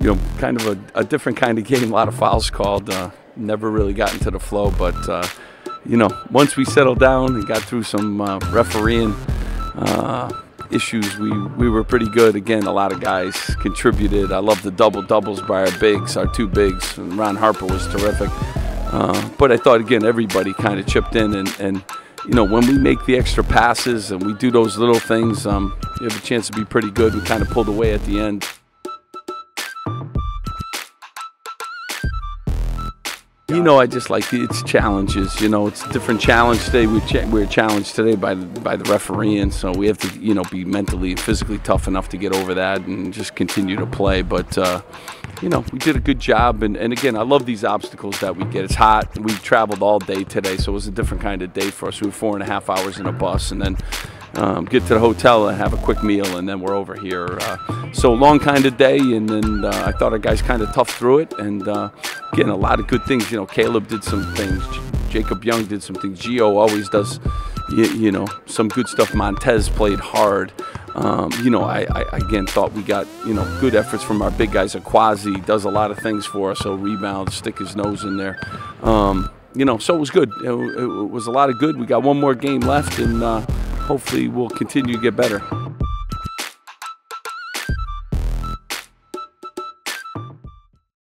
you know, kind of a, a, different kind of game. A lot of fouls called. Uh, never really got into the flow, but uh, you know, once we settled down and got through some uh, refereeing uh, issues, we we were pretty good. Again, a lot of guys contributed. I love the double doubles by our bigs, our two bigs. And Ron Harper was terrific. Uh, but I thought again, everybody kind of chipped in and. and you know, when we make the extra passes and we do those little things, um, you have a chance to be pretty good. We kind of pulled away at the end. You know, I just like it's challenges. You know, it's a different challenge today. We ch we're challenged today by the, by the referee, and so we have to, you know, be mentally, and physically tough enough to get over that and just continue to play. But uh, you know, we did a good job. And, and again, I love these obstacles that we get. It's hot. We traveled all day today, so it was a different kind of day for us. We were four and a half hours in a bus, and then um, get to the hotel and have a quick meal, and then we're over here. Uh, so long kind of day, and then uh, I thought our guys kind of tough through it, and uh, getting a lot of good things. You know, Caleb did some things, Jacob Young did some things, Geo always does, you, you know, some good stuff. Montez played hard. Um, you know, I, I, again thought we got you know good efforts from our big guys. Akwasi does a lot of things for us. So rebound, stick his nose in there. Um, you know, so it was good. It, it, was a lot of good. We got one more game left, and uh, hopefully we'll continue to get better.